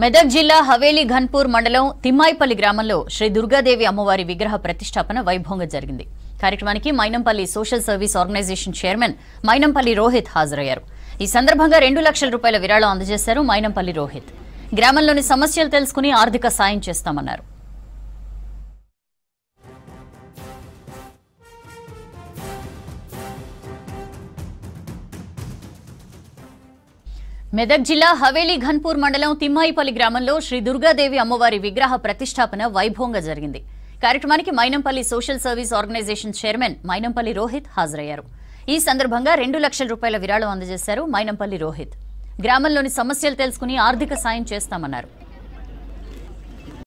మెదక్ జిల్లా హవేలీ ఘన్పూర్ మండలం తిమ్మాయిపల్లి గ్రామంలో శ్రీ దుర్గాదేవి అమ్మవారి విగ్రహ ప్రతిష్టాపన వైభవంగా జరిగింది. కార్యక్రమానికి Mynampally social service organisation chairman Mynampally Rohit హాజరయ్యారు. ఈ సందర్భంగా రెండు లక్షల రూపాయల విరాళం అందజేశారు మైనంపల్లి రోహిత్. గ్రామంలోని సమస్యలు తెలుసుకుని ఆర్థిక సాయం చేస్తామన్నారు. మెదక్ జిల్లా హవేలీ ఘన్పూర్ మండలం తిమ్మాయిపల్లి గ్రామంలో శ్రీ దుర్గాదేవి అమ్మవారి విగ్రహ ప్రతిష్టాపన వైభవంగా జరిగింది. కార్యక్రమానికి Mynampally social service organisation chairman Mynampally Rohit హాజరయ్యారు. ఈ సందర్భంగా రెండు లక్షల రూపాయల విరాళం అందజేశారు మైనంపల్లి రోహిత్. గ్రామంలోని సమస్యలు తెలుసుకుని ఆర్థిక సాయం చేస్తామన్నారు.